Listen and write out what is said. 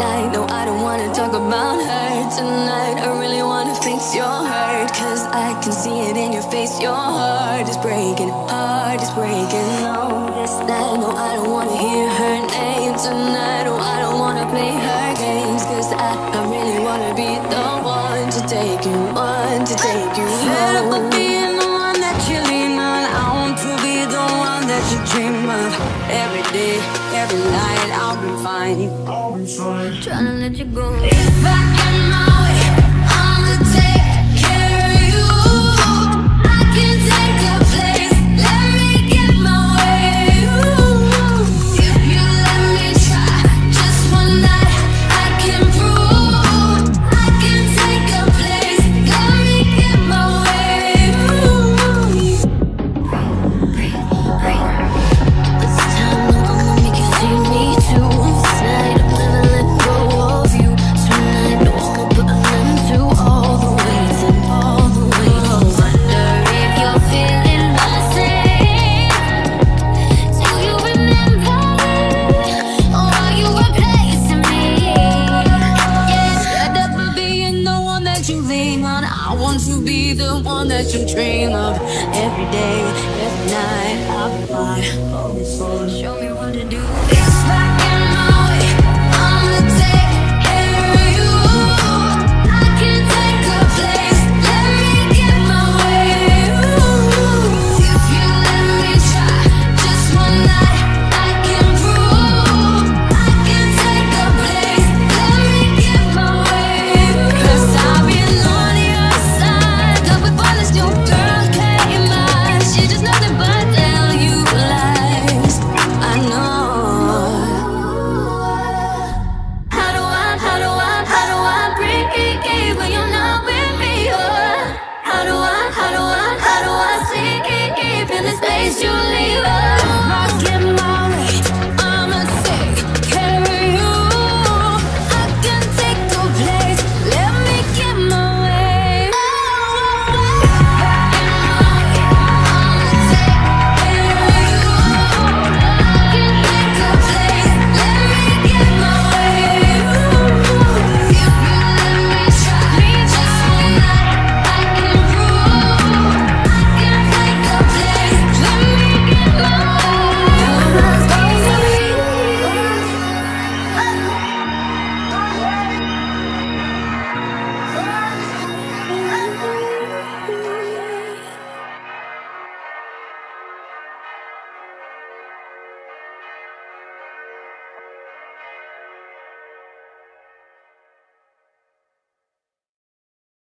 No, I don't wanna talk about her tonight. I really wanna fix your hurt. Cause I can see it in your face. Your heart is breaking, heart is breaking. No, this night. No, I don't wanna hear her name tonight. Oh, I don't wanna play her games. Cause I, I really wanna be the one to take you, one to take you home. of being the one that you lean on. I want to be the one that you dream of. Every day, every night, I'll be fine. I'll be fine. Trying to let you go. If I get lean on. I want to be the one that you dream of. Every day, every night, I'll be fine. Show me space you leave?